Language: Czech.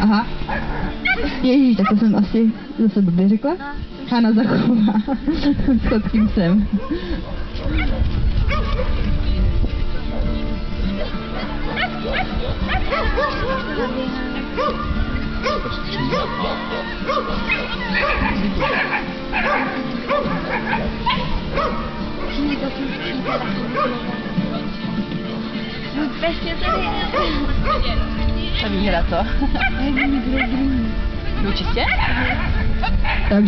Aha. Ježíš, tak to jsem asi zase blbě řekla. Hana Zachová. Chodským psem. Prostě tady je. Výhra, co? Jdu čistě? Takže